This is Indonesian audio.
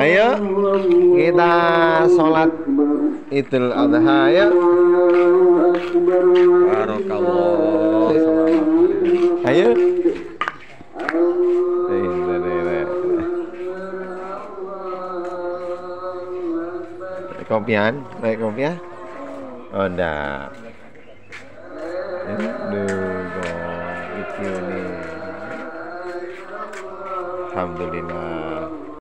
Ayo kita sholat Idul Adha ya. barokallah Ayo. Ini, ini, ini. Kopian, naik kopiah? Oh, enggak. Aduh, kok iki. Alhamdulillah.